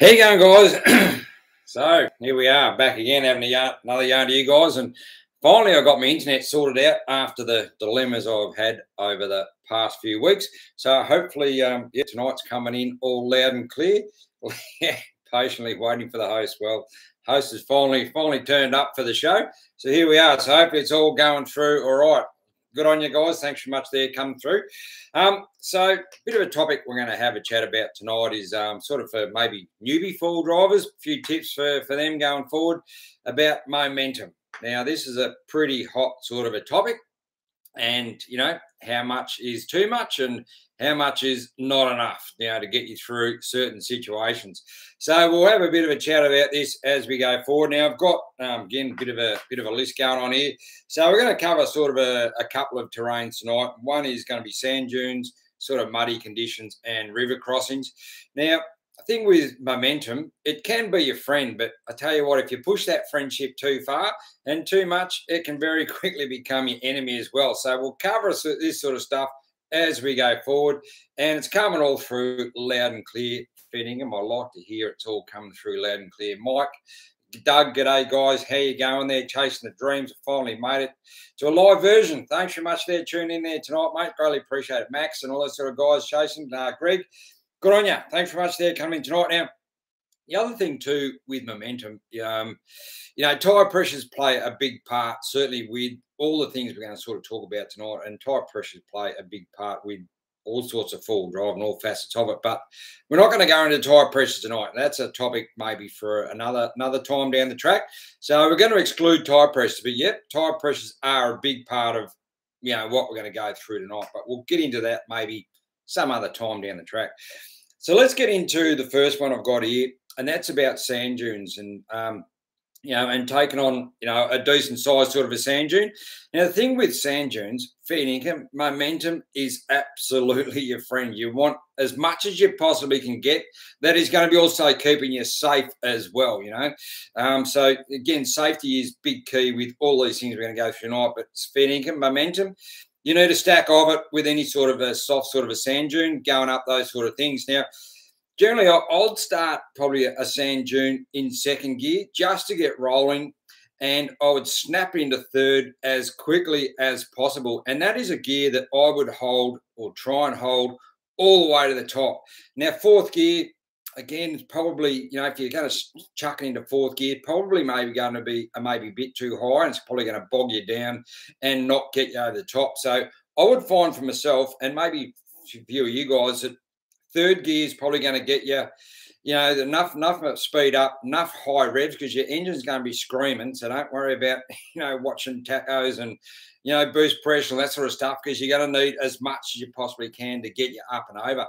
You going, guys? so here we are back again, having a yarn, another yarn to you guys, and finally I got my internet sorted out after the dilemmas I've had over the past few weeks. So hopefully, um, yeah, tonight's coming in all loud and clear. patiently waiting for the host. Well, host has finally finally turned up for the show, so here we are. So hopefully it's all going through all right good on you guys. Thanks very much there coming through. Um, so, a bit of a topic we're going to have a chat about tonight is um, sort of for maybe newbie fall drivers, a few tips for, for them going forward about momentum. Now, this is a pretty hot sort of a topic, and you know, how much is too much and how much is not enough, you know, to get you through certain situations. So we'll have a bit of a chat about this as we go forward. Now I've got um, again a bit of a bit of a list going on here. So we're going to cover sort of a, a couple of terrains tonight. One is going to be sand dunes, sort of muddy conditions, and river crossings. Now I think with momentum, it can be your friend, but I tell you what, if you push that friendship too far and too much, it can very quickly become your enemy as well. So we'll cover this sort of stuff as we go forward. And it's coming all through loud and clear, Fittingham. I like to hear it's all coming through loud and clear. Mike, Doug, g'day guys. How you going there? Chasing the dreams. finally made it to a live version. Thanks very much there. Tuning in there tonight, mate. Really appreciate it. Max and all those sort of guys chasing. Uh, Greg, good on you. Thanks very much there coming tonight. Now, the other thing too with momentum, um, you know, tire pressures play a big part, certainly with all the things we're going to sort of talk about tonight. And tire pressures play a big part with all sorts of full drive and all facets of it. But we're not going to go into tire pressures tonight. That's a topic maybe for another another time down the track. So we're going to exclude tire pressures. But yep, tire pressures are a big part of you know what we're going to go through tonight. But we'll get into that maybe some other time down the track. So let's get into the first one I've got here and that's about sand dunes and um, you know, and taking on, you know, a decent size sort of a sand dune. Now, the thing with sand dunes, feed income, momentum is absolutely your friend. You want as much as you possibly can get. That is going to be also keeping you safe as well, you know. Um, so, again, safety is big key with all these things we're going to go through tonight, but feed income, momentum. You need a stack of it with any sort of a soft sort of a sand dune going up those sort of things. Now, generally I'll start probably a sand dune in second gear just to get rolling and I would snap into third as quickly as possible. And that is a gear that I would hold or try and hold all the way to the top. Now, fourth gear, again, probably, you know, if you're going to chuck it into fourth gear, probably maybe going to be a maybe a bit too high and it's probably going to bog you down and not get you over the top. So I would find for myself and maybe a few of you guys that Third gear is probably going to get you, you know, enough enough speed up, enough high revs because your engine's going to be screaming. So don't worry about you know watching tachos and you know boost pressure and that sort of stuff because you're going to need as much as you possibly can to get you up and over.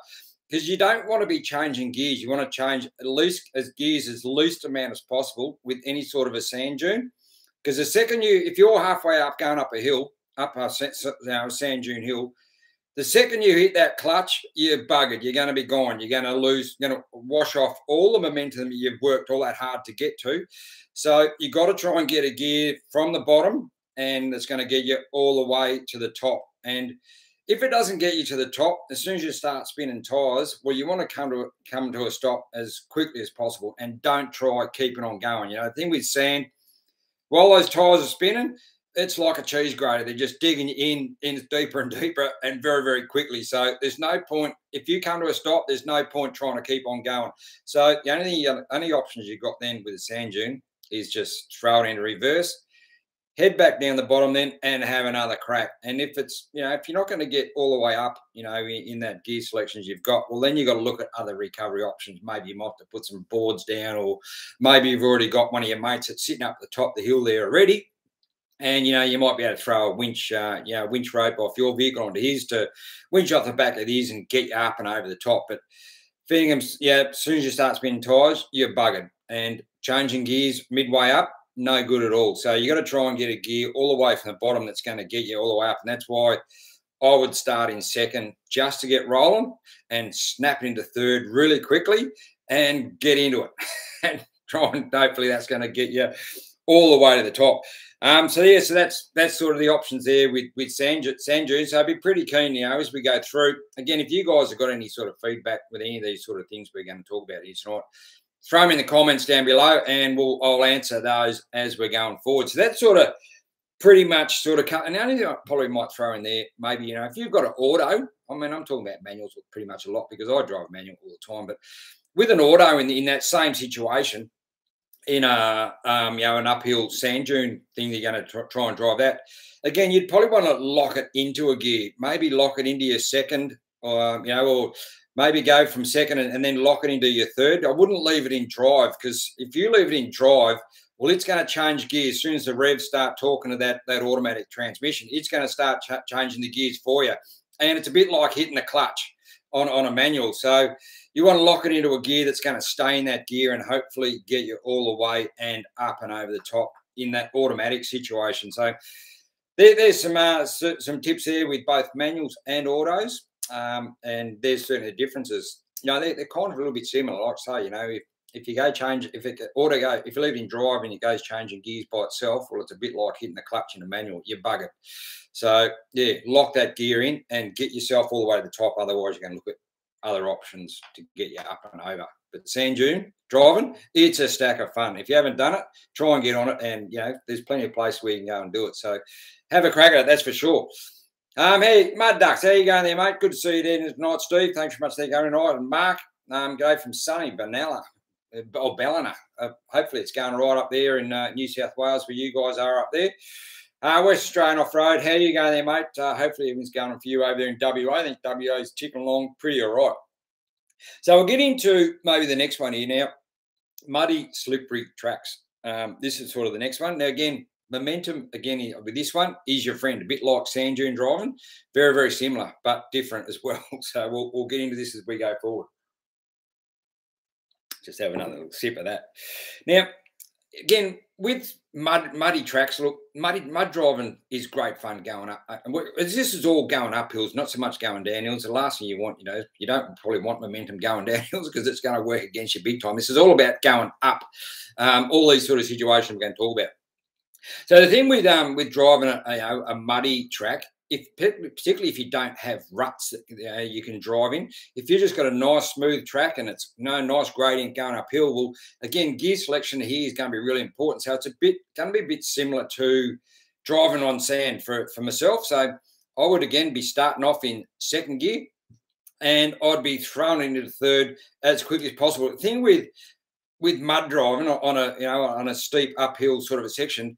Because you don't want to be changing gears. You want to change at least as gears as least amount as possible with any sort of a sand dune. Because the second you, if you're halfway up going up a hill, up a sand dune hill, the second you hit that clutch, you're buggered. You're going to be gone. You're going to lose, you're going to wash off all the momentum you've worked all that hard to get to. So you got to try and get a gear from the bottom, and it's going to get you all the way to the top. And if it doesn't get you to the top, as soon as you start spinning tires, well, you want to come to come to a stop as quickly as possible, and don't try keeping on going. You know, the thing with sand, while those tires are spinning, it's like a cheese grater. They're just digging in in deeper and deeper and very, very quickly. So there's no point if you come to a stop. There's no point trying to keep on going. So the only only options you've got then with a sand dune is just throw it into reverse, head back down the bottom then, and have another crack. And if it's you know if you're not going to get all the way up, you know in, in that gear selections you've got, well then you've got to look at other recovery options. Maybe you might have to put some boards down, or maybe you've already got one of your mates that's sitting up at the top of the hill there already and you know you might be able to throw a winch, uh, you know, winch rope off your vehicle onto his to winch off the back of his and get you up and over the top. But feeding them, yeah, as soon as you start spinning tires, you're buggered. And changing gears midway up, no good at all. So you got to try and get a gear all the way from the bottom that's going to get you all the way up, and that's why I would start in second just to get rolling and snap into third really quickly and get into it and try and hopefully that's going to get you all the way to the top. Um, so yeah, so that's that's sort of the options there with with sand dunes. So I'd be pretty keen, you know, as we go through. Again, if you guys have got any sort of feedback with any of these sort of things we're going to talk about tonight, throw them in the comments down below, and we'll I'll answer those as we're going forward. So that's sort of pretty much sort of cut. And the only thing I probably might throw in there, maybe you know, if you've got an auto, I mean, I'm talking about manuals pretty much a lot because I drive manual all the time, but with an auto in, the, in that same situation, in a um, you know an uphill sand dune thing, you're going to try and drive that. Again, you'd probably want to lock it into a gear, maybe lock it into your second, or you know, or maybe go from second and, and then lock it into your third. I wouldn't leave it in drive because if you leave it in drive, well, it's going to change gear as soon as the revs start talking to that that automatic transmission. It's going to start ch changing the gears for you, and it's a bit like hitting the clutch on on a manual. So you want to lock it into a gear that's going to stay in that gear and hopefully get you all the way and up and over the top in that automatic situation. So there, there's some uh, some tips here with both manuals and autos, um, and there's certainly differences. You know, they're, they're, kind of a little bit similar. Like I say, you know, if, if you go change, if it auto go, if you leave it in drive and it goes changing gears by itself, well, it's a bit like hitting the clutch in a manual. You bug it. So yeah, lock that gear in and get yourself all the way to the top. Otherwise, you're going to look at other options to get you up and over. But sand dune driving, it's a stack of fun. If you haven't done it, try and get on it. And you know, there's plenty of places where you can go and do it. So have a crack at it, that's for sure. Um, hey, Mud Ducks, how you going there, mate? Good to see you there tonight, Steve. Thanks very much for going tonight. And Mark, um, go from sunny Benalla uh, or Ballina. Uh, hopefully, it's going right up there in uh, New South Wales where you guys are up there. Uh, West Australian off road, how you going there, mate? Uh, hopefully, everything's going for you over there in WA. I think is ticking along pretty all right. So we'll get into maybe the next one here now. Muddy, slippery tracks. Um, this is sort of the next one. Now, again, momentum, again, with this one, is your friend. A bit like sand dune driving. Very, very similar, but different as well. So we'll, we'll get into this as we go forward. Just have another little sip of that. Now, again, with mud, muddy tracks, look, muddy mud driving is great fun going up. And this is all going up hills, not so much going down hills. The last thing you want, you know, you don't probably want momentum going down hills because it's going to work against you big time. This is all about going up. Um, all these sort of situations we're going to talk about. So the thing with um with driving a, a, a muddy track if particularly if you don't have ruts that you, know, you can drive in, if you've just got a nice smooth track and it's no nice gradient going uphill, well, again, gear selection here is going to be really important. So it's a bit going to be a bit similar to driving on sand for for myself. So I would again be starting off in second gear, and I'd be thrown into the third as quickly as possible. The thing with with mud driving on a you know on a steep uphill sort of a section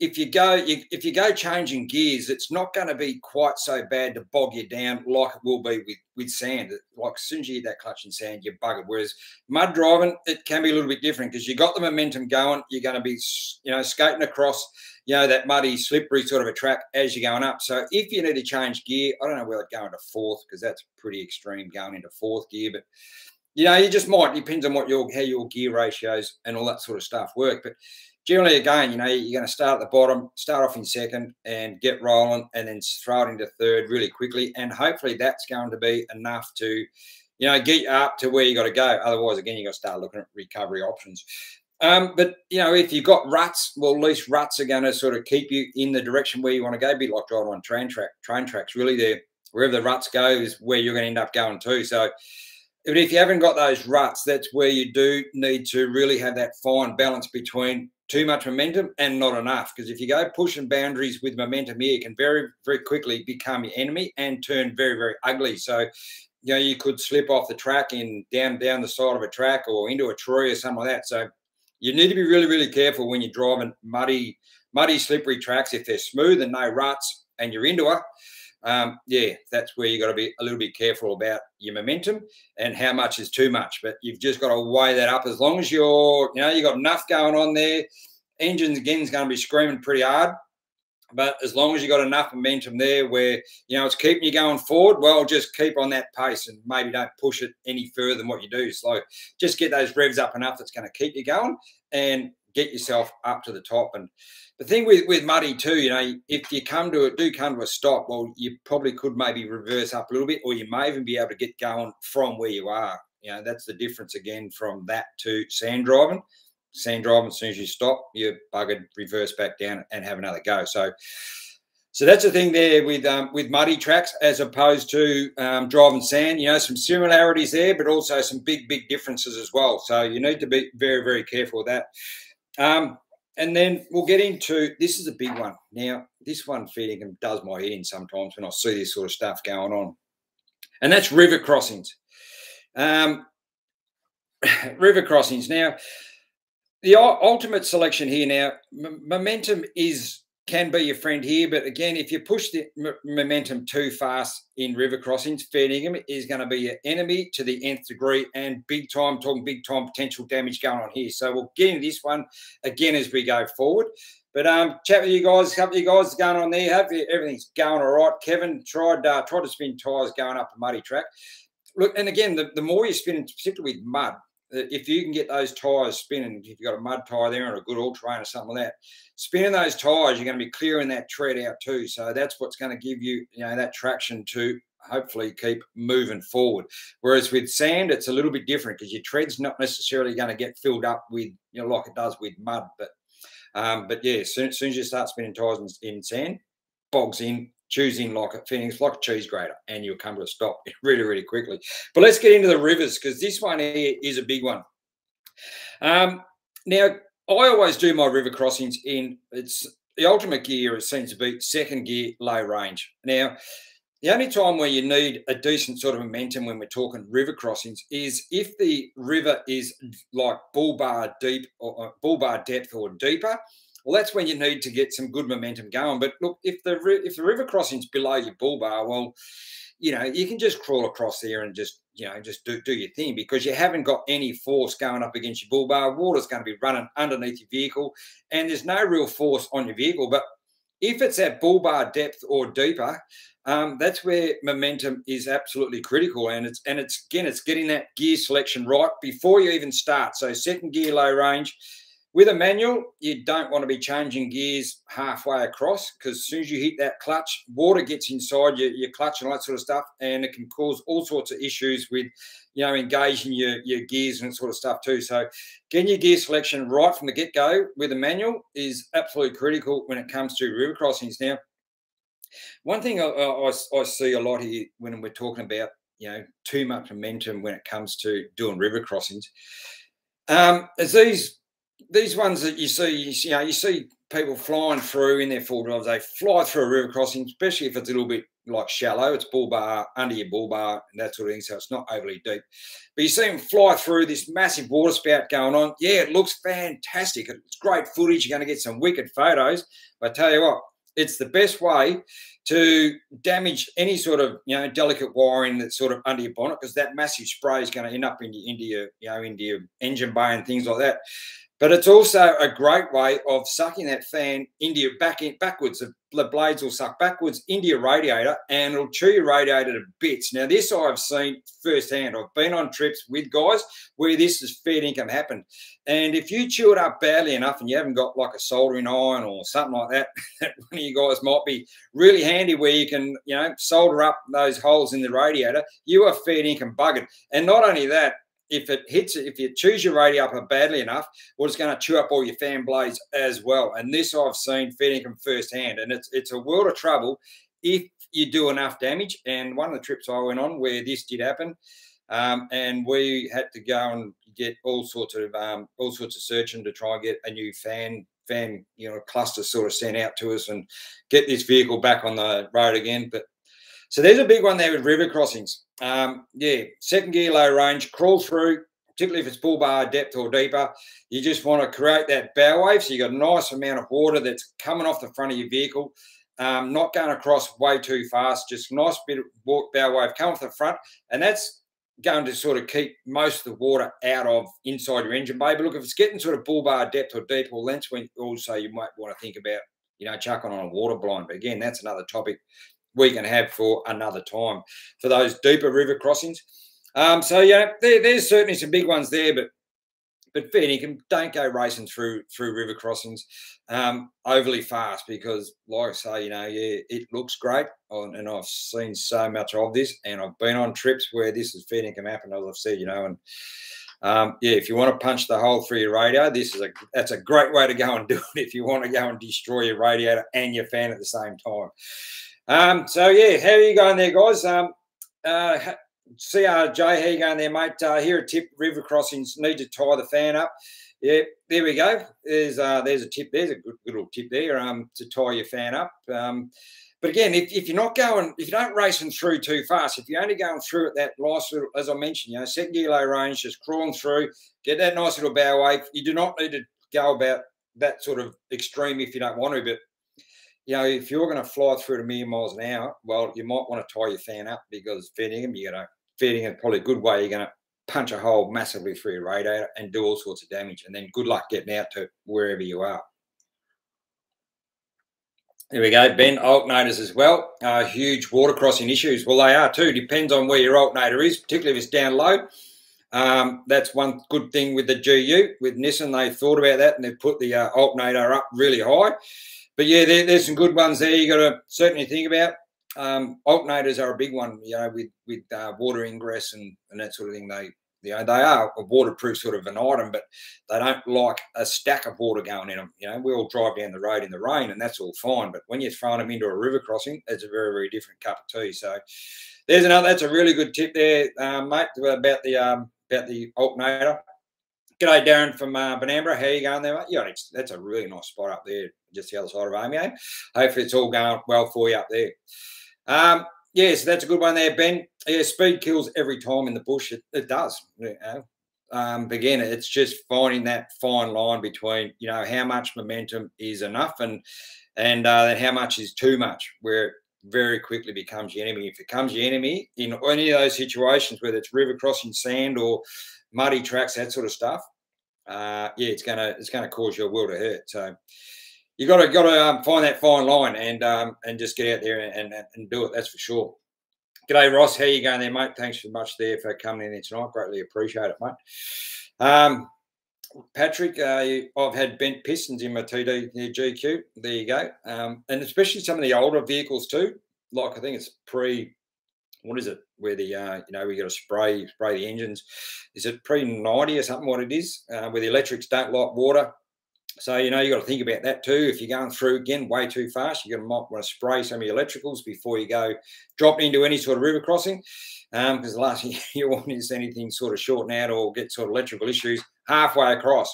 if you go if you go changing gears, it's not going to be quite so bad to bog you down like it will be with with sand. Like as soon as you hit that clutch in sand, you're buggered. Whereas mud driving, it can be a little bit different because you got the momentum going. You're going to be you know skating across you know that muddy, slippery sort of a track as you're going up. So if you need to change gear, I don't know whether go into fourth because that's pretty extreme going into fourth gear, but you know you just might depends on what your how your gear ratios and all that sort of stuff work, but generally, again, you know, you're going to start at the bottom, start off in second, and get rolling, and then throw it into third really quickly. And hopefully, that's going to be enough to, you know, get you up to where you got to go. Otherwise, again, you got to start looking at recovery options. Um, but you know, if you've got ruts, well, at least ruts are going to sort of keep you in the direction where you want to go. Be like driving on train track, train tracks. Really, there, wherever the ruts go is where you're going to end up going to. So but if you haven't got those ruts, that's where you do need to really have that fine balance between too much momentum and not enough. Because if you go pushing boundaries with momentum here, it can very, very quickly become your enemy and turn very, very ugly. So, you know, you could slip off the track and down down the side of a track or into a tree or something like that. So you need to be really, really careful when you're driving muddy, muddy, slippery tracks. If they're smooth and no ruts and you're into it, um, yeah, that's where you've got to be a little bit careful about your momentum and how much is too much. But you've just got to weigh that up. As long as you're, you know, you've got enough going on there, engines again is going to be screaming pretty hard. But as long as you've got enough momentum there where, you know, it's keeping you going forward, well, just keep on that pace and maybe don't push it any further than what you do. So just get those revs up enough that's going to keep you going and get yourself up to the top. And the thing with, with muddy too, you know, if you come to it, do come to a stop, well, you probably could maybe reverse up a little bit, or you may even be able to get going from where you are. You know, that's the difference again from that to sand driving. Sand driving, as soon as you stop, you're buggered, reverse back down and have another go. So So that's the thing there with um, with muddy tracks as opposed to um, driving sand. You know, some similarities there, but also some big, big differences as well. So you need to be very, very careful with that. Um, and then we'll get into this is a big one. Now, this one feeding and does my head in sometimes when I see this sort of stuff going on, and that's river crossings. Um, river crossings. Now, the ultimate selection here now, momentum is can be your friend here. But again, if you push the momentum too fast in river crossings, fair dinkum is going to be your enemy to the nth degree and big time, talking big time potential damage going on here. So we'll get into this one again as we go forward. But um, chat with you guys, couple of you guys going on there. Hopefully everything's going all right. Kevin tried uh, tried to spin tyres going up a muddy track. Look, and again, the, the more you spin, particularly with mud, if you can get those tyres spinning, if you've got a mud tyre there and a good all terrain or something like that, spinning those tyres, you're going to be clearing that tread out too. So that's what's going to give you, you know, that traction to hopefully keep moving forward. Whereas with sand, it's a little bit different because your tread's not necessarily going to get filled up with, you know, like it does with mud. But um, but yeah, as soon, as soon as you start spinning tyres in, in sand, bogs in, choosing like a Phoenix, like a cheese grater, and you'll come to a stop really, really quickly. But let's get into the rivers because this one here is a big one. Um, now, I always do my river crossings in it's the ultimate gear. It seems to be second gear, low range. Now, the only time where you need a decent sort of momentum when we're talking river crossings is if the river is like bull bar deep or bull bar depth or deeper well, that's when you need to get some good momentum going. But look, if the if the river crossing's below your bull bar, well, you know you can just crawl across there and just you know just do, do your thing because you haven't got any force going up against your bull bar. Water's going to be running underneath your vehicle, and there's no real force on your vehicle. But if it's at bull bar depth or deeper, um, that's where momentum is absolutely critical. And it's and it's again, it's getting that gear selection right before you even start. So second gear, low range with a manual, you don't want to be changing gears halfway across because as soon as you hit that clutch, water gets inside your, your clutch and all that sort of stuff, and it can cause all sorts of issues with, you know, engaging your, your gears and that sort of stuff too. So getting your gear selection right from the get-go with a manual is absolutely critical when it comes to river crossings. Now, one thing I, I, I see a lot here when we're talking about, you know, too much momentum when it comes to doing river crossings um, is these these ones that you see, you know, you see people flying through in their four drives. They fly through a river crossing, especially if it's a little bit like shallow. It's bull bar under your bull bar and that sort of thing, so it's not overly deep. But you see them fly through this massive water spout going on. Yeah, it looks fantastic. It's great footage. You're going to get some wicked photos. But I tell you what, it's the best way to damage any sort of you know delicate wiring that's sort of under your bonnet because that massive spray is going to end up in your, into your you know into your engine bay and things like that. But it's also a great way of sucking that fan into your back in, backwards. The blades will suck backwards into your radiator and it'll chew your radiator to bits. Now, this I've seen firsthand. I've been on trips with guys where this is fair income happened. And if you chew it up badly enough and you haven't got like a soldering iron or something like that, one of you guys might be really handy where you can, you know, solder up those holes in the radiator, you are fair income buggered. And not only that, if it hits, if you choose your radiator badly enough, well, it's going to chew up all your fan blades as well. And this I've seen feeding them firsthand, and it's it's a world of trouble if you do enough damage. And one of the trips I went on where this did happen, um, and we had to go and get all sorts of um, all sorts of searching to try and get a new fan fan you know cluster sort of sent out to us and get this vehicle back on the road again. But so there's a big one there with river crossings. Um, yeah, second gear, low range, crawl through, particularly if it's bull bar depth or deeper. You just want to create that bow wave. So you got a nice amount of water that's coming off the front of your vehicle, um, not going across way too fast, just nice bit of bow wave come off the front. And that's going to sort of keep most of the water out of inside your engine bay. But look, if it's getting sort of bull bar depth or deep or length, when also you might want to think about, you know, chucking on a water blind. But again, that's another topic we can have for another time for those deeper river crossings. Um, so yeah, there, there's certainly some big ones there, but but fair can don't go racing through through river crossings um, overly fast because, like I say, you know, yeah, it looks great, and I've seen so much of this, and I've been on trips where this is fair can happen, as I've said, you know, and um, yeah, if you want to punch the hole through your radio, this is a that's a great way to go and do it. If you want to go and destroy your radiator and your fan at the same time. Um, so yeah, how are you going there, guys? Um, uh, CRJ, how you going there, mate? Uh, here a tip: river crossings need to tie the fan up. Yeah, there we go. There's uh, there's a tip. There's a good, good little tip there um, to tie your fan up. Um, but again, if, if you're not going, if you don't racing through too fast, if you're only going through at that nice little, as I mentioned, you know, second gear low range, just crawling through, get that nice little bow wave. You do not need to go about that sort of extreme if you don't want to. But you know, if you're going to fly through a million miles an hour, well, you might want to tie your fan up because feeding them, you're going to feeding it probably a good way. You're going to punch a hole massively through your radiator and do all sorts of damage. And then good luck getting out to wherever you are. There we go, Ben. Alternators as well. Uh, huge water crossing issues. Well, they are too. Depends on where your alternator is, particularly if it's down low. Um, that's one good thing with the GU. With Nissan, they thought about that and they put the uh, alternator up really high. But yeah, there, there's some good ones there you got to certainly think about. Um, alternators are a big one, you know, with with uh, water ingress and, and that sort of thing. They you know, they are a waterproof sort of an item, but they don't like a stack of water going in them. You know, we all drive down the road in the rain and that's all fine. But when you're throwing them into a river crossing, it's a very, very different cup of tea. So there's another, that's a really good tip there, um, mate, about the, um, about the alternator. G'day, Darren from uh, Benambra. How you going there, mate? Yeah, that's a really nice spot up there, just the other side of Omeo. Hopefully it's all going well for you up there. Um, Yes, that's a good one there, Ben. Yeah, speed kills every time in the bush. It, it does. You know? um, again, it's just finding that fine line between you know how much momentum is enough and and uh, how much is too much, where it very quickly becomes your enemy. If it becomes your enemy in any of those situations, whether it's river crossing sand or muddy tracks, that sort of stuff, uh, yeah, it's gonna it's gonna cause your world to hurt. So you got to got to um, find that fine line and um, and just get out there and, and, and do it. That's for sure. G'day, Ross. How you going there, mate? Thanks so much there for coming in there tonight. Greatly appreciate it, mate. Um, Patrick, uh, I've had bent pistons in my TD near GQ. There you go. Um, and especially some of the older vehicles too. Like I think it's pre, what is it? Where the uh, you know we got to spray spray the engines. Is it pre ninety or something? What it is? Uh, where the electrics don't like water. So, you know, you got to think about that too. If you're going through again way too fast, you're going to want to spray some of your electricals before you go drop into any sort of river crossing. Because um, the last thing you want is anything sort of shorten out or get sort of electrical issues halfway across.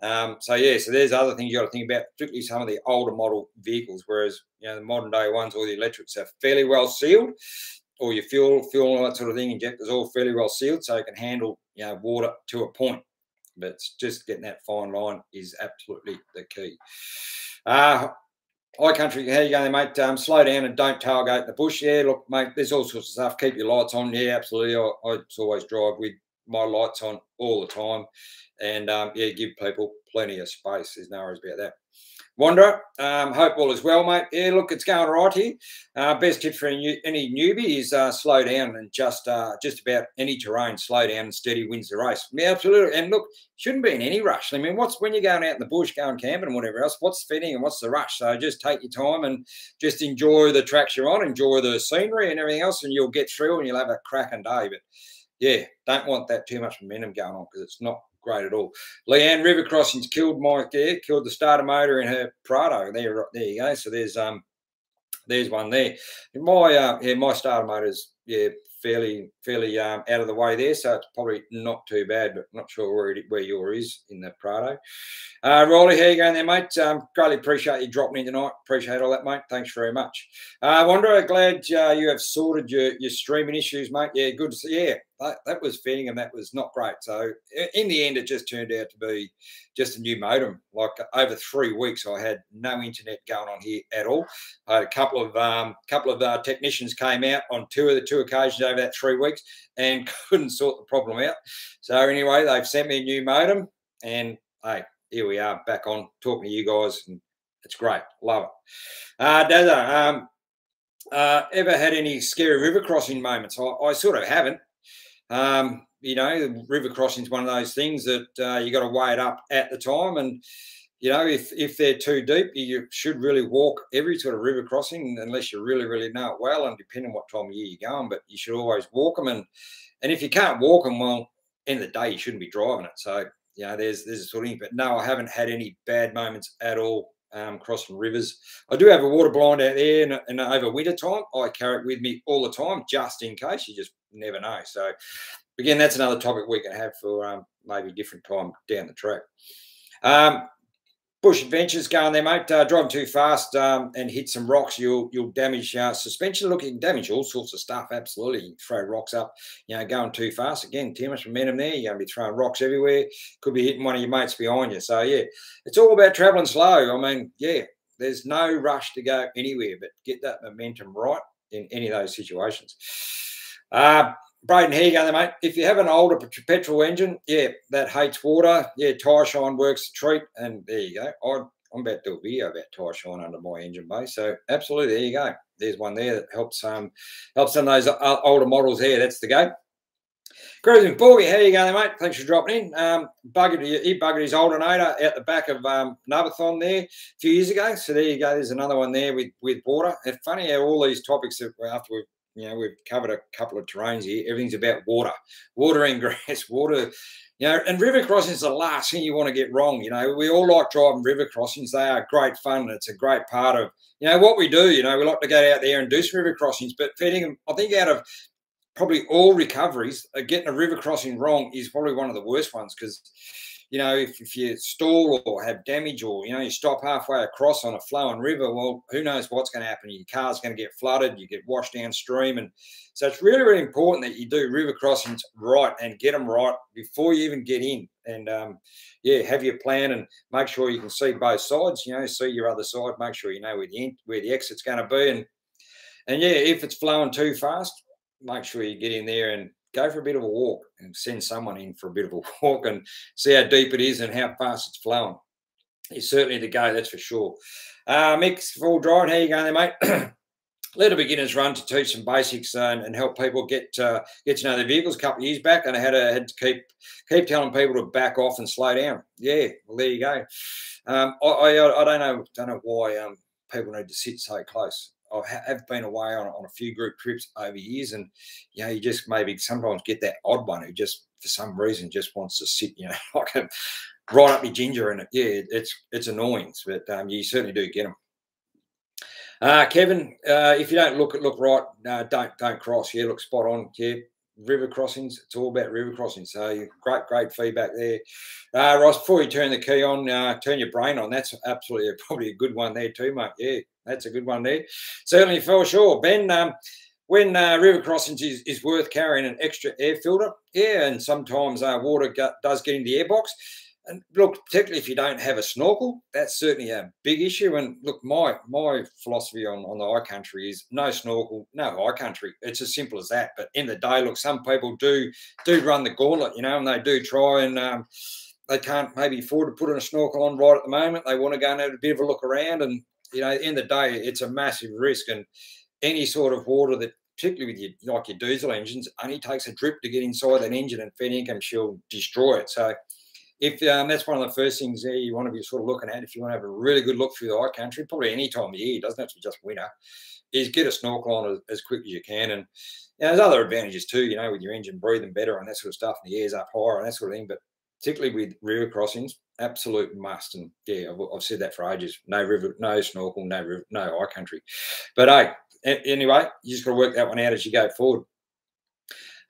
Um, so yeah, so there's other things you got to think about, particularly some of the older model vehicles. Whereas you know the modern day ones, all the electrics are fairly well sealed, or your fuel, fuel, all that sort of thing, injectors all fairly well sealed, so it can handle you know water to a point but just getting that fine line is absolutely the key. Uh, Hi country, how you going, mate? Um, slow down and don't tailgate the bush. Yeah, look, mate, there's all sorts of stuff. Keep your lights on. Yeah, absolutely. I, I always drive with my lights on all the time, and um, yeah, give people plenty of space. There's no worries about that. Wanderer, um, hope all is well, mate. Yeah, look, it's going right here. Uh, best tip for any, any newbie is uh, slow down and just uh, just about any terrain, slow down and steady wins the race. Yeah, absolutely. And look, shouldn't be in any rush. I mean, what's when you're going out in the bush, going camping and whatever else, what's fitting and what's the rush? So just take your time and just enjoy the tracks you're on, enjoy the scenery and everything else, and you'll get through and you'll have a cracking day. But yeah, don't want that too much momentum going on because it's not great at all. Leanne River Crossings killed my yeah, killed the starter motor in her Prado. There, there you go. So there's um there's one there. My uh, yeah, my starter motor's yeah fairly fairly um, out of the way there, so it's probably not too bad. But not sure where it, where yours is in the Prado. Uh, Rolly, how you going there, mate? Um, greatly appreciate you dropping in tonight. Appreciate all that, mate. Thanks very much. Uh, Wanderer, glad uh, you have sorted your your streaming issues, mate. Yeah, good to see. Yeah, that, that was fitting and that was not great. So in the end, it just turned out to be just a new modem. Like over three weeks, I had no internet going on here at all. I had a couple of um, couple of uh, technicians came out on two of the two occasions over that three weeks and couldn't sort the problem out. So anyway, they've sent me a new modem, and hey, here we are back on talking to you guys, and it's great. Love it. Uh, Dazza, um, uh, ever had any scary river crossing moments? I, I sort of haven't. Um, you know, river crossing is one of those things that uh, you got to weigh it up at the time. And, you know, if, if they're too deep, you should really walk every sort of river crossing unless you really, really know it well. And depending on what time of year you're going, but you should always walk them. And, and if you can't walk them, well, end of the day, you shouldn't be driving it. So, you know, there's there's a sort of thing. But no, I haven't had any bad moments at all um, crossing rivers. I do have a water blind out there, and, and, over winter time, I carry it with me all the time, just in case. You just never know. So, again, that's another topic we can have for um, maybe a different time down the track. Um, bush adventures going there, mate. Uh, driving too fast um, and hit some rocks, you'll you'll damage uh, suspension. Look, you can damage all sorts of stuff. Absolutely, you throw rocks up. You know, going too fast again. Too much momentum there. You're to be throwing rocks everywhere. Could be hitting one of your mates behind you. So yeah, it's all about travelling slow. I mean, yeah, there's no rush to go anywhere, but get that momentum right in any of those situations. Uh, Braden, here you go, there, mate. If you have an older petrol engine, yeah, that hates water. Yeah, tyre shine works the treat, and there you go. I, am about to do a video about tyre shine under my engine base. So absolutely, there you go. There's one there that helps um helps some of those uh, older models there. That's the go. Cruising Paulie, how you going, mate? Thanks for dropping in. Um, buggered, he buggered his alternator out the back of um, Nubathon there a few years ago. So there you go. There's another one there with with water. It's funny how all these topics that after we've you know, we've covered a couple of terrains here. Everything's about water, water and grass, water. You know, and river crossings is the last thing you want to get wrong. You know, we all like driving river crossings. They are great fun. And it's a great part of, you know, what we do. You know, we like to go out there and do some river crossings. But feeding them, I think out of probably all recoveries, uh, getting a river crossing wrong is probably one of the worst ones because you know, if, if you stall or have damage or, you know, you stop halfway across on a flowing river, well, who knows what's going to happen? Your car's going to get flooded, you get washed downstream. And so it's really, really important that you do river crossings right and get them right before you even get in. And um, yeah, have your plan and make sure you can see both sides, you know, see your other side, make sure you know where the, where the exit's going to be. And, and yeah, if it's flowing too fast, make sure you get in there and go for a bit of a walk and send someone in for a bit of a walk and see how deep it is and how fast it's flowing. It's certainly the go, that's for sure. Uh, Mick, full driving, how you going there, mate? Let a beginners run to teach some basics and, and help people get uh, get to know their vehicles. A couple of years back, and I had to, had to keep keep telling people to back off and slow down. Yeah, well, there you go. Um, I, I, I don't know don't know why um, people need to sit so close. I have been away on, on a few group trips over years, and you know, you just maybe sometimes get that odd one who just for some reason just wants to sit, you know, like a, right up your ginger, and it, yeah, it's it's annoying, but um, you certainly do get them. Uh, Kevin, uh, if you don't look look right, uh, don't don't cross. Yeah, look spot on. Yeah, river crossings. It's all about river crossings. So great, great feedback there. Uh, Ross, before you turn the key on, uh, turn your brain on. That's absolutely probably a good one there too, mate. Yeah, that's a good one there. Certainly for sure. Ben, um, when uh, river crossings is, is worth carrying an extra air filter, yeah, and sometimes uh, water does get in the airbox. And look, particularly if you don't have a snorkel, that's certainly a big issue. And look, my my philosophy on, on the high country is no snorkel, no high country. It's as simple as that. But in the day, look, some people do do run the gauntlet, you know, and they do try and um, they can't maybe afford to put in a snorkel on right at the moment. They want to go and have a bit of a look around, and you know, in the day, it's a massive risk. And any sort of water that, particularly with your like your diesel engines, only takes a drip to get inside that engine, and fair income she'll destroy it. So, if um, that's one of the first things there you want to be sort of looking at, if you want to have a really good look through the high country, probably any time of year, doesn't have to be just winter, is get a snorkel on as, as quick as you can. And you know, there's other advantages too, you know, with your engine breathing better and that sort of stuff, and the air's up higher and that sort of thing. But particularly with river crossings, absolute must. And yeah, I've, I've, said that for ages. No river, no snorkel, no river, no high country. But hey, anyway, you just got to work that one out as you go forward.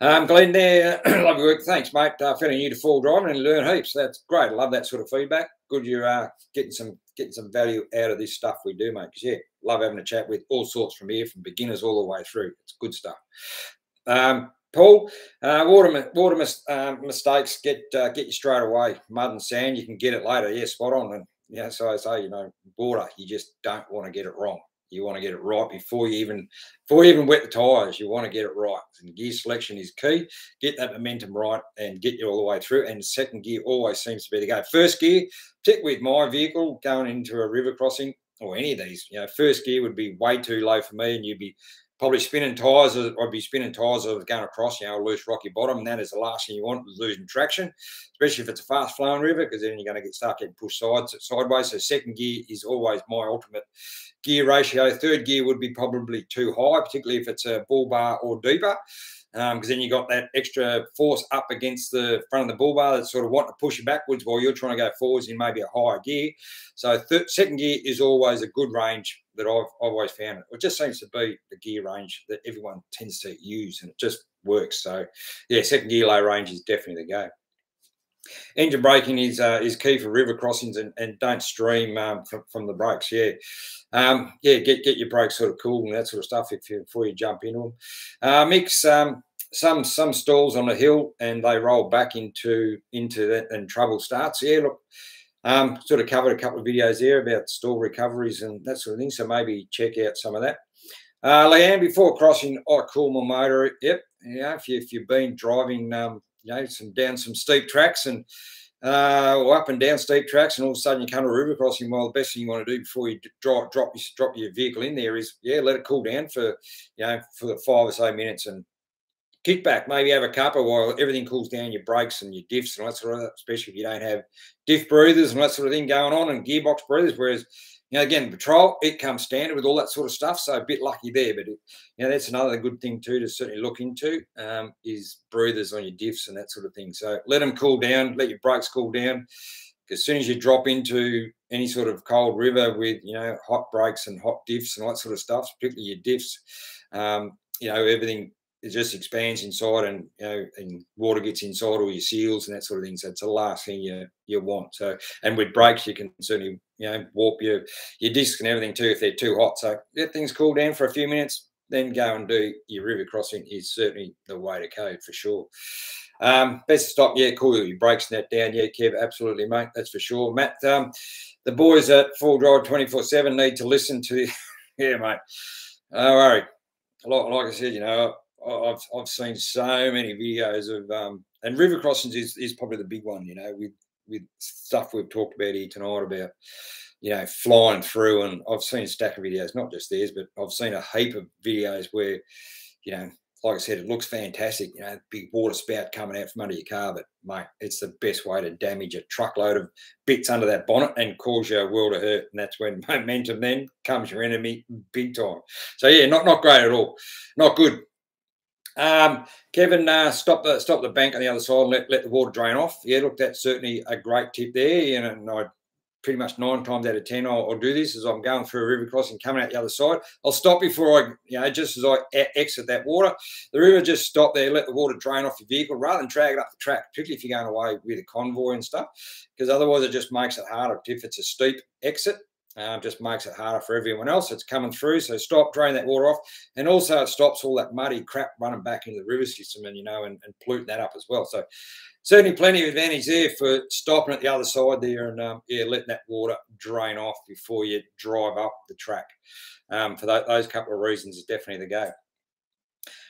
Um, Glenn, there, love your work. Thanks, mate. Uh, feeling you to full driving and learn heaps. That's great. Love that sort of feedback. Good, you're uh, getting some getting some value out of this stuff we do, mate. Because yeah, love having a chat with all sorts from here, from beginners all the way through. It's good stuff. Um, Paul, uh, water water mis, uh, mistakes get uh, get you straight away. Mud and sand, you can get it later. Yeah, spot on. And yeah, so I say, you know, water, you just don't want to get it wrong. You want to get it right before you even before you even wet the tires. You want to get it right. And gear selection is key. Get that momentum right and get you all the way through. And second gear always seems to be the go. First gear, particularly with my vehicle going into a river crossing or any of these, you know, first gear would be way too low for me, and you'd be probably spinning tyres. I'd be spinning tyres of going across, you know, a loose rocky bottom, and that is the last thing you want, losing traction, especially if it's a fast flowing river, because then you're going to get start getting pushed sides sideways. So second gear is always my ultimate gear ratio. Third gear would be probably too high, particularly if it's a bull bar or deeper. because um, then you got that extra force up against the front of the bull bar that's sort of wanting to push you backwards while you're trying to go forwards in maybe a higher gear. So second gear is always a good range that I've, I've always found. It just seems to be the gear range that everyone tends to use, and it just works. So yeah, second gear low range is definitely the go. Engine braking is uh, is key for river crossings and, and don't stream um, from, from the brakes. Yeah, um, yeah, get get your brakes sort of cool and that sort of stuff if you, before you jump into them. Uh, mix um, some some stalls on the hill and they roll back into into that and trouble starts. Yeah, look, um, sort of covered a couple of videos there about stall recoveries and that sort of thing. So maybe check out some of that. Uh, Leanne, before crossing, I cool my motor. Yep, yeah. If, you, if you've been driving, um, you know, some down some steep tracks and uh, or up and down steep tracks, and all of a sudden you come to a river crossing. Well, the best thing you want to do before you drop drop drop your vehicle in there is yeah, let it cool down for you know for five or so minutes and kick back. Maybe have a cuppa while everything cools down, your brakes and your diffs and that sort of especially if you don't have diff breathers and that sort of thing going on and gearbox breathers. Whereas you know, again, patrol, it comes standard with all that sort of stuff. So a bit lucky there, but it, you know, that's another good thing too to certainly look into um, is breathers on your diffs and that sort of thing. So let them cool down, let your brakes cool down. As soon as you drop into any sort of cold river with, you know, hot brakes and hot diffs and all that sort of stuff, particularly your diffs, um, you know, everything it just expands inside and you know and water gets inside all your seals and that sort of thing. So it's the last thing you you want. So and with brakes you can certainly you know warp your your discs and everything too if they're too hot. So let things cool down for a few minutes, then go and do your river crossing is certainly the way to go for sure. Um, best to stop, yeah, cool your brakes and that down. Yeah, Kev, absolutely, mate. That's for sure. Matt, um, the boys at Full Drive 24-7 need to listen to yeah, mate. Don't worry. Like, like I said, you know, I've I've seen so many videos of um, and river crossings is, is probably the big one, you know, with with stuff we've talked about here tonight about you know flying through, and I've seen a stack of videos, not just theirs, but I've seen a heap of videos where you know, like I said, it looks fantastic, you know, big water spout coming out from under your car, but mate, it's the best way to damage a truckload of bits under that bonnet and cause you a world of hurt, and that's when momentum then comes your enemy big time. So yeah, not not great at all, not good. Um, Kevin, uh, stop the stop the bank on the other side and let, let the water drain off. Yeah, look, that's certainly a great tip there. And I pretty much nine times out of ten I'll, do this as I'm going through a river crossing, coming out the other side. I'll stop before I, you know, just as I exit that water. The river just stop there, let the water drain off your vehicle rather than drag it up the track, particularly if you're going away with a convoy and stuff, because otherwise it just makes it harder if it's a steep exit. Um, just makes it harder for everyone else. It's coming through, so stop, drain that water off, and also it stops all that muddy crap running back into the river system, and you know, and, and polluting that up as well. So certainly plenty of advantage there for stopping at the other side there, and um, yeah, letting that water drain off before you drive up the track. Um, for that, those couple of reasons, is definitely the go.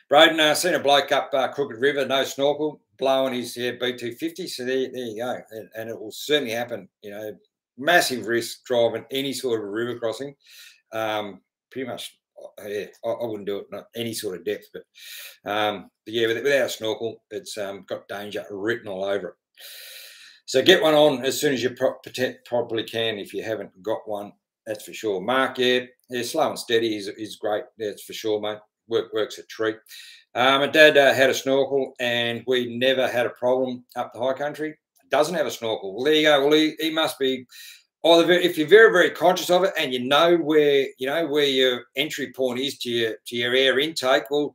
Braden, uh, seen a bloke up uh, Crooked River, no snorkel, blowing his yeah, B250. So there, there you go. And, and, it will certainly happen, you know, massive risk driving any sort of river crossing. Um, pretty much, uh, yeah, I, I, wouldn't do it not any sort of depth, but, um, but yeah, without a snorkel, it's um, got danger written all over it. So get one on as soon as you pro- probably can if you haven't got one. That's for sure. Mark, yeah, yeah, slow and steady is, is great. That's for sure, mate. Work works a treat. Um, my dad uh, had a snorkel, and we never had a problem up the high country doesn't have a snorkel. Well, there you go. Well, he, he must be either if you're very very conscious of it and you know where you know where your entry point is to your to your air intake. Well,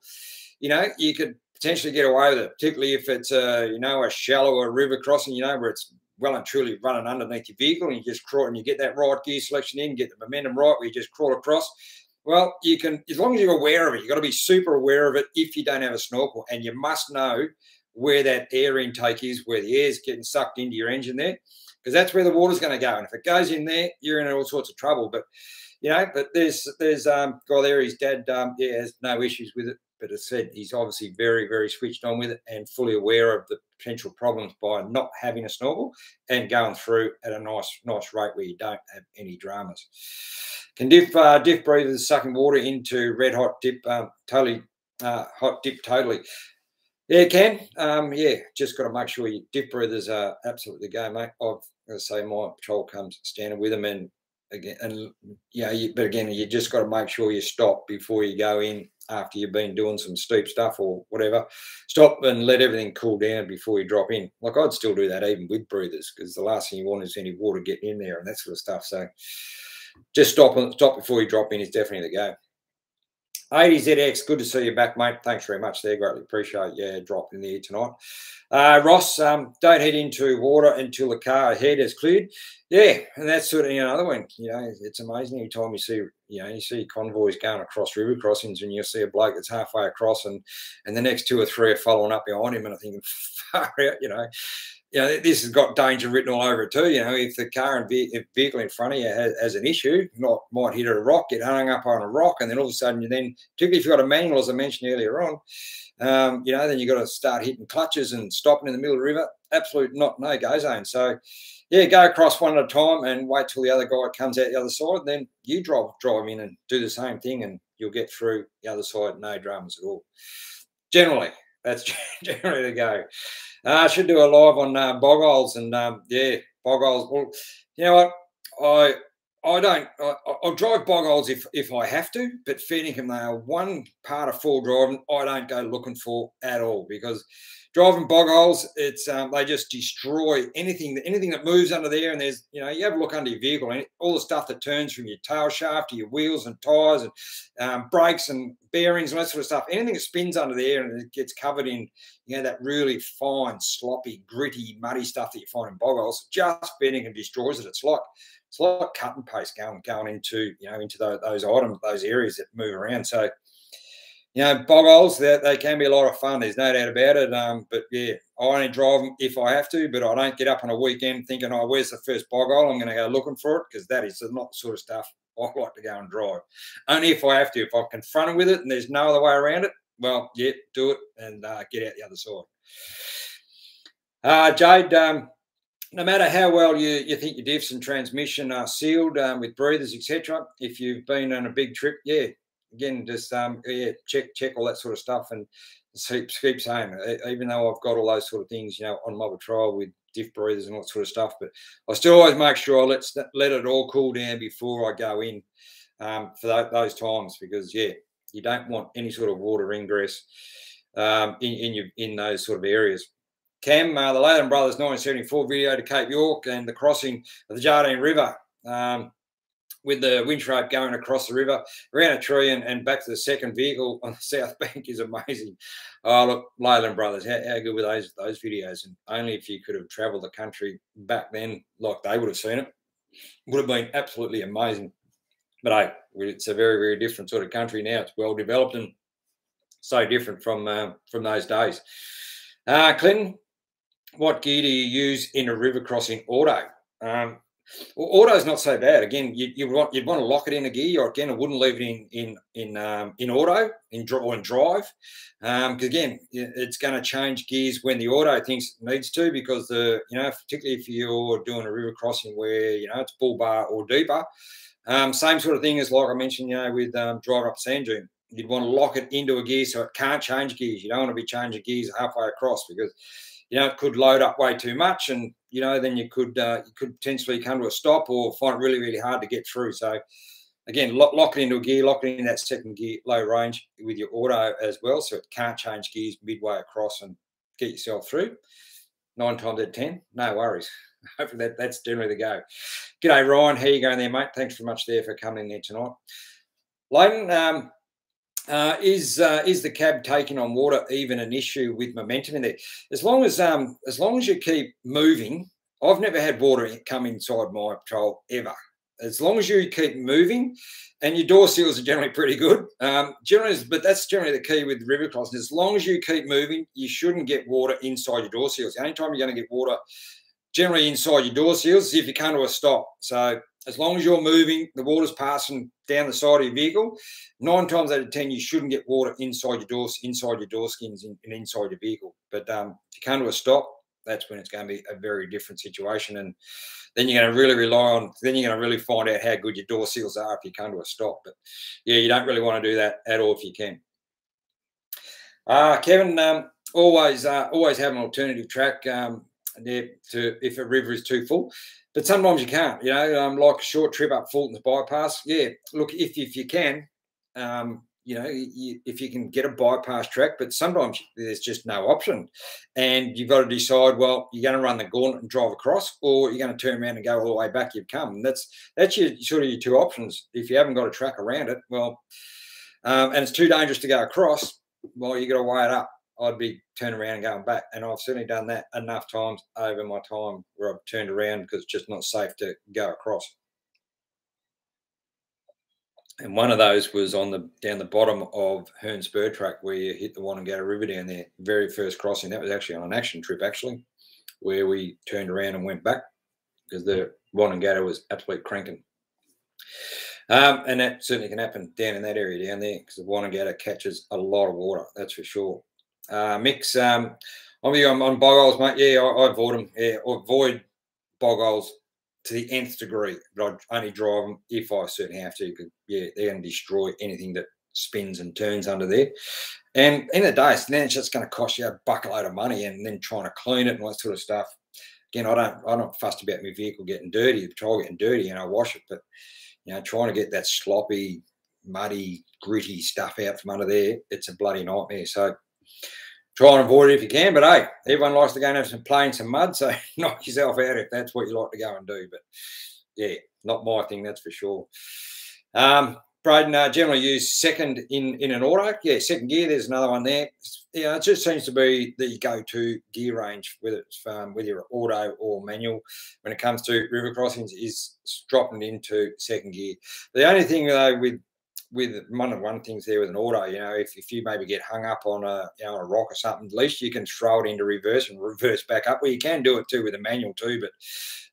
you know you could potentially get away with it, particularly if it's a you know a shallower river crossing. You know where it's well and truly running underneath your vehicle, and you just crawl and you get that right gear selection in, get the momentum right, where you just crawl across. Well, you can, as long as you're aware of it, you've got to be super aware of it if you don't have a snorkel. And you must know where that air intake is, where the air's getting sucked into your engine there, because that's where the water's going to go. And if it goes in there, you're in all sorts of trouble. But you know, but there's there's um guy there, his dad um yeah has no issues with it, but as said, he's obviously very very switched on with it and fully aware of the potential problems by not having a snorkel and going through at a nice nice rate where you don't have any dramas. Can diff uh, diff breathers sucking water into red hot diff um, totally uh, hot diff totally. Yeah, can. Um, yeah, just got to make sure your diff breathers are absolutely go, mate. I've say my patrol comes standing with them, and again, and yeah, you, but again, you just got to make sure you stop before you go in after you've been doing some steep stuff or whatever. Stop and let everything cool down before you drop in. Like I'd still do that even with breathers because the last thing you want is any water getting in there and that sort of stuff. So just stop and stop before you drop in is definitely the go. 80ZX, good to see you back, mate. Thanks very much there. Greatly appreciate you dropping there tonight. Uh, Ross, um, don't head into water until the car ahead is cleared. Yeah, and that's sort of another one. You know, it's amazing every time you see, you know, you see convoys going across river crossings and you'll see a bloke that's halfway across and and the next two or three are following up behind him and I think, far out, you know you know, this has got danger written all over it too. You know, if the car and vehicle in front of you has, has, an issue, not might hit a rock, get hung up on a rock, and then all of a sudden you then, particularly if you've got a manual, as I mentioned earlier on, um, you know, then you've got to start hitting clutches and stopping in the middle of the river. Absolute not no go zone. So, yeah, go across one at a time and wait till the other guy comes out the other side. And then you drive drive in and do the same thing, and you'll get through the other side no dramas at all. Generally, that's generally the go. Uh, I should do a live on uh, bog holes and um, yeah, bog holes. Well, you know what? I I don't. I, will drive bog holes if if I have to, but feeding them they are one part of full driving. I don't go looking for at all because driving bog holes, it's um, they just destroy anything anything that moves under there. And there's you know you have a look under your vehicle and all the stuff that turns from your tail shaft to your wheels and tires and um, brakes and bearings and that sort of stuff. Anything that spins under there and it gets covered in you know that really fine, sloppy, gritty, muddy stuff that you find in bog holes, just bending and destroys it. It's like it's like cut and paste going going into you know into those, those items, those areas that move around. So you know, bog holes, they, they can be a lot of fun. There's no doubt about it. Um, but yeah, I only drive them if I have to, but I don't get up on a weekend thinking, oh, where's the first bog hole? I'm going to go looking for it because that is not the sort of stuff I like to go and drive. Only if I have to. If I'm confronted with it and there's no other way around it, well, yeah, do it and uh, get out the other side. Uh, Jade, um, no matter how well you, you think your diffs and transmission are sealed um, with breathers, etc., if you've been on a big trip, yeah, again, just um, yeah, check check all that sort of stuff and keep, keep saying, even though I've got all those sort of things, you know, on my trial with diff breathers and all that sort of stuff, but I still always make sure I let let it all cool down before I go in um, for those times because yeah, you don't want any sort of water ingress um, in in your in those sort of areas. Cam, uh, the Leyland Brothers 1974 video to Cape York and the crossing of the Jardine River. Um, with the winch rope going across the river, around a tree and, and back to the second vehicle on the south bank is amazing. Oh, look, Leyland Brothers, how, how good were those those videos? And only if you could have travelled the country back then, like they would have seen it, would have been absolutely amazing. But hey, it's a very, very different sort of country now. It's well developed and so different from uh, from those days. Uh, Clinton, what gear do you use in a river crossing auto? Um, well, auto is not so bad. Again, you, you want you'd want to lock it in a gear. Or again, I wouldn't leave it in in in um, in auto in or in drive, because um, again, it's going to change gears when the auto thinks it needs to. Because the you know, particularly if you're doing a river crossing where you know it's bull bar or deeper, um, same sort of thing as like I mentioned, you know, with um, drive up sand dune. You'd want to lock it into a gear so it can't change gears. You don't want to be changing gears halfway across because you know, it could load up way too much, and you know, then you could uh, you could potentially come to a stop or find it really really hard to get through. So again, lock, lock it into a gear, lock it in that second gear, low range with your auto as well, so it can't change gears midway across and get yourself through. Nine times out of ten, no worries. Hopefully that, that's generally the go. G'day Ryan, how you going there, mate? Thanks very much there for coming in there tonight. Layden, um, uh, is uh, is the cab taking on water even an issue with momentum in there? As long as um, as long as you keep moving, I've never had water come inside my patrol ever. As long as you keep moving, and your door seals are generally pretty good. Um, generally, but that's generally the key with river crossing. As long as you keep moving, you shouldn't get water inside your door seals. The only time you're going to get water generally inside your door seals is if you come to a stop. So as long as you're moving, the water's passing down the side of your vehicle. Nine times out of ten, you shouldn't get water inside your doors, inside your door skins, and inside your vehicle. But um, if you come to a stop, that's when it's going to be a very different situation, and then you're going to really rely on. Then you're going to really find out how good your door seals are if you come to a stop. But yeah, you don't really want to do that at all if you can. Uh, Kevin, um, always uh, always have an alternative track um, there to if a river is too full but sometimes you can't. You know, um, like a short trip up Fulton's bypass. Yeah, look, if if you can, um, you know, you, if you can get a bypass track, but sometimes there's just no option. And you've got to decide, well, you're going to run the gauntlet and drive across, or you're going to turn around and go all the way back you've come. And that's that's your sort of your two options. If you haven't got a track around it, well, um, and it's too dangerous to go across, well, you've got to weigh it up. I'd be turning around and going back. And I've certainly done that enough times over my time where I've turned around because it's just not safe to go across and one of those was on the down the bottom of Herne Spur track where you hit the Wonnangatta River down there, very first crossing. That was actually on an action trip, actually, where we turned around and went back because the Wonnangatta was absolutely cranking. Um, and that certainly can happen down in that area down there because the Wonnangatta catches a lot of water, that's for sure. Uh, mix, um, I'm on, on bog mate. Yeah, I, I avoid them. Yeah, I avoid bog to the nth degree, but I only drive them if I certainly have to. Because yeah, they're going to destroy anything that spins and turns under there. And in the day, then it's just going to cost you a bucketload of money, and then trying to clean it and all that sort of stuff. Again, I don't, I'm not fussed about my vehicle getting dirty. The patrol getting dirty, and I wash it, but you know, trying to get that sloppy, muddy, gritty stuff out from under there, it's a bloody nightmare. So try and avoid it if you can. But hey, everyone likes to go and have some play in some mud, so knock yourself out if that's what you like to go and do. But yeah, not my thing, that's for sure. Um, Braden uh, generally use second in in an auto. Yeah, second gear. There's another one there. Yeah, it just seems to be the go-to gear range, whether it's um, whether you're auto or manual. When it comes to river crossings, is dropping into second gear. The only thing though with with one of one things there with an auto, you know, if, if you maybe get hung up on a you know a rock or something, at least you can throw it into reverse and reverse back up. Well, you can do it too with a manual too, but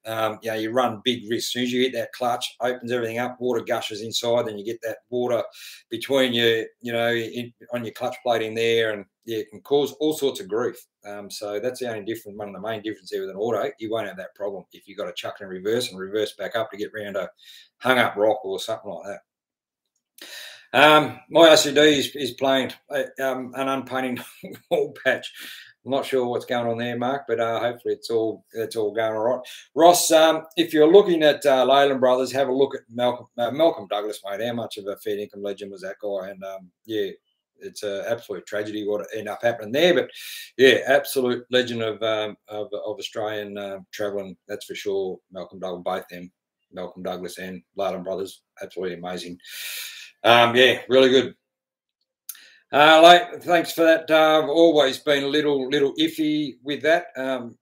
um, you know, you run big risks. As soon as you hit that clutch, opens everything up, water gushes inside, then you get that water between your, you know, in, on your clutch plate in there, and yeah, it can cause all sorts of grief. Um, so that's the only difference. One of the main differences there with an auto, you won't have that problem if you've got to chuck in reverse and reverse back up to get round a hung up rock or something like that. Um, my OCD is, is playing uh, um, an unpainting wall patch. I'm not sure what's going on there, Mark, but uh, hopefully it's all it's all going all right. Ross, um, if you're looking at uh, Leyland Brothers, have a look at Malcolm uh, Malcolm Douglas, mate. How much of a fair income legend was that guy? And um, yeah, it's an absolute tragedy what ended up happening there. But yeah, absolute legend of um, of, of, Australian uh, travelling. That's for sure. Malcolm Douglas, both them, Malcolm Douglas and Leyland Brothers, absolutely amazing. Um, yeah, really good. Uh, like, thanks for that. I've always been a little little iffy with that. Um,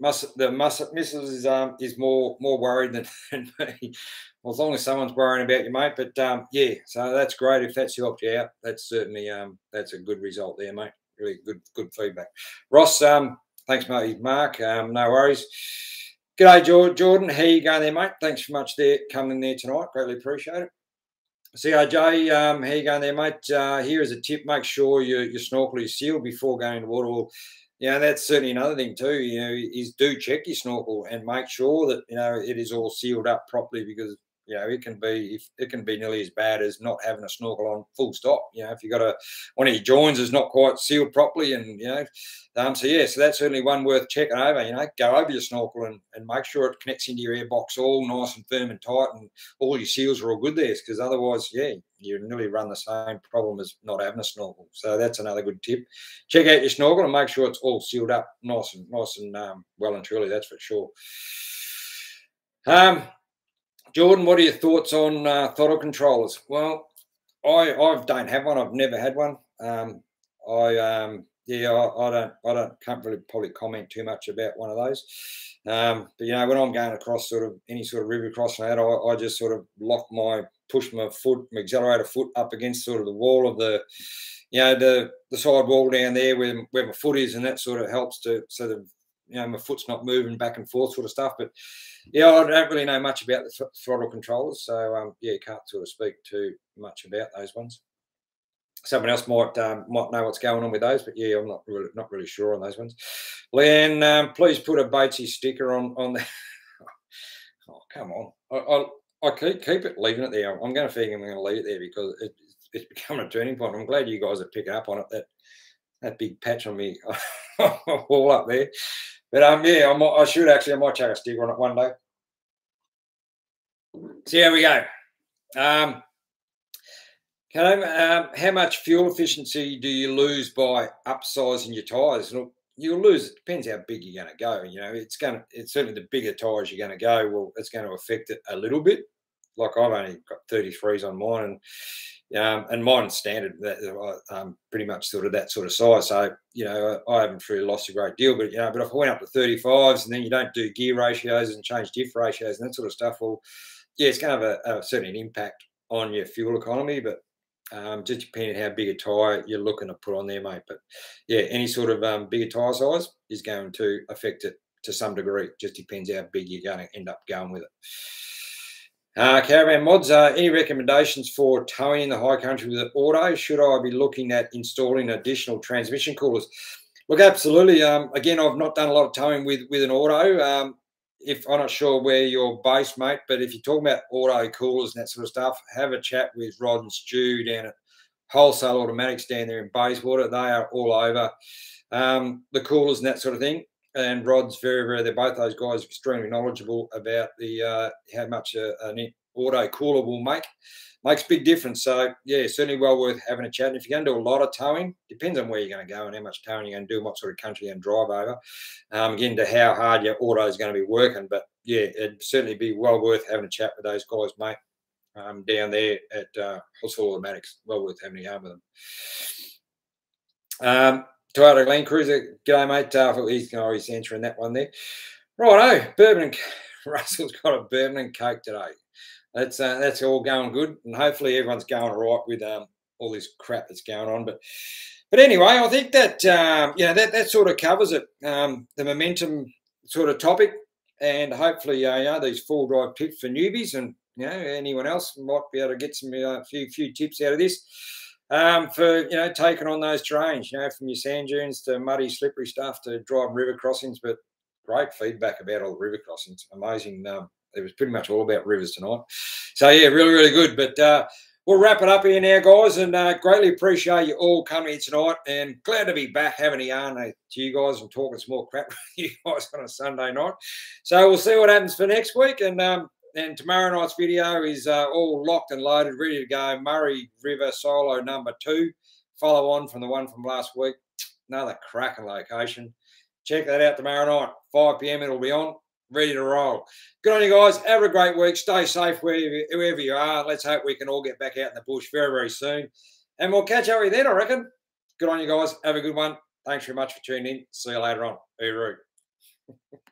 must, the must, missus is um, is more more worried than, than me. Well, as long as someone's worrying about you, mate. But um, yeah, so that's great. If that's helped you out, that's certainly um, that's a good result there, mate. Really good good feedback. Ross, um, thanks, mate. Mark, um, no worries. G'day, Jordan. How you going there, mate? Thanks so much there coming there tonight. Greatly appreciate it. CRJ, um, how you going there, mate? Uh, here is a tip: make sure your your snorkel is sealed before going to water. Well, you know that's certainly another thing too. You know, is do check your snorkel and make sure that you know it is all sealed up properly because you know, it can be if it can be nearly as bad as not having a snorkel on full stop. You know, if you've got a one of your joins is not quite sealed properly, and you know, um, so yeah, so that's certainly one worth checking over. You know, go over your snorkel and, and make sure it connects into your airbox all nice and firm and tight, and all your seals are all good there. Because otherwise, yeah, you nearly run the same problem as not having a snorkel. So that's another good tip. Check out your snorkel and make sure it's all sealed up, nice and nice and um, well and truly. That's for sure. Um, Jordan, what are your thoughts on uh, throttle controllers? Well, I I don't have one. I've never had one. Um, I um, yeah, I, I, don't I don't can't really probably comment too much about one of those. Um, but you know, when I'm going across sort of any sort of river crossing that, I, I just sort of lock my push my foot, my accelerator foot up against sort of the wall of the you know the the side wall down there where where my foot is, and that sort of helps to sort of you know my foot's not moving back and forth sort of stuff. But yeah, I don't really know much about the th- throttle controllers, so um, yeah, can't sort of speak too much about those ones. Someone else might um, might know what's going on with those, but yeah, I'm not really not really sure on those ones. Leanne, um, please put a Batesy sticker on on the. oh, come on! I, I, I, keep keep it leaving it there. I'm going to figure I'm going to leave it there because it, it's becoming a turning point. I'm glad you guys are picking up on it. That that big patch on me all up there. But um, yeah, I, might, I should actually. I might chuck a sticker on it one day. So here we go. Um, um, how much fuel efficiency do you lose by upsizing your tyres? Look, you'll lose. It depends how big you're going to go. You know, it's going to. It's certainly the bigger tyres you're going to go. Well, it's going to affect it a little bit. Like I've only got 33s on mine, and um, and mine's standard, that um, pretty much sort of that sort of size. So you know, I haven't really lost a great deal. But you know, but if I went up to 35s and then you don't do gear ratios and change diff ratios and that sort of stuff, well, yeah, it's going to have a, a certain impact on your fuel economy. But um, just depending how big a tyre you're looking to put on there, mate. But yeah, any sort of um, bigger tyre size is going to affect it to some degree. Just depends how big you're going to end up going with it. Uh, caravan mods, uh, any recommendations for towing in the high country with an auto? Should I be looking at installing additional transmission coolers? Look, absolutely. Um, again, I've not done a lot of towing with with an auto. Um, if I'm not sure where you're based, mate, but if you're talking about auto coolers and that sort of stuff, have a chat with Rod and Stu down at Wholesale Automatics down there in Bayswater. They are all over um, the coolers and that sort of thing. And Rod's very, very, they're both those guys extremely knowledgeable about the uh, how much a, an auto cooler will make makes big difference. So yeah, certainly well worth having a chat. And if you're going to do a lot of towing, depends on where you're going to go and how much towing you're going to do, what sort of country you're going to drive over. Um, again, to how hard your auto is going to be working. But yeah, it'd certainly be well worth having a chat with those guys, mate. Um, down there at uh, Hospital Automatics, well worth having a yarn with them. Um, Toyota Land Cruiser, g'day mate. Uh, he's, oh, he's answering that one there. Righto, bourbon and Russell's got a bourbon and coke today that's uh, that's all going good, and hopefully everyone's going right with um, all this crap that's going on. But but anyway, I think that um, you know that that sort of covers it. Um, the momentum sort of topic, and hopefully uh, you know these full drive tips for newbies, and you know anyone else might be able to get some uh, few few tips out of this. Um, for you know taking on those terrains, you know, from your sand dunes to muddy, slippery stuff to driving river crossings. But great feedback about all the river crossings. Amazing um, it was pretty much all about rivers tonight. So yeah, really, really good. But uh, we'll wrap it up here now, guys, and uh, greatly appreciate you all coming in tonight. And glad to be back having a yarn to you guys and talking some more crap with you guys on a Sunday night. So we'll see what happens for next week. And um, and tomorrow night's video is uh, all locked and loaded, ready to go. Murray River solo number two. Follow on from the one from last week. Another cracking location. Check that out tomorrow night, 5 p.m. It'll be on ready to roll. Good on you guys. Have a great week. Stay safe wherever, wherever you are. Let's hope we can all get back out in the bush very, very soon. And we'll catch up with you then, I reckon. Good on you guys. Have a good one. Thanks very much for tuning in. See you later on. Hooroo.